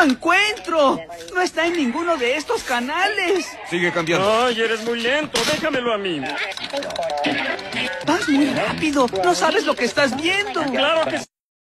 No lo encuentro. No está en ninguno de estos canales. Sigue cambiando. Ay, eres muy lento. Déjamelo a mí. Vas muy rápido. No sabes lo que estás viendo. Claro que sí.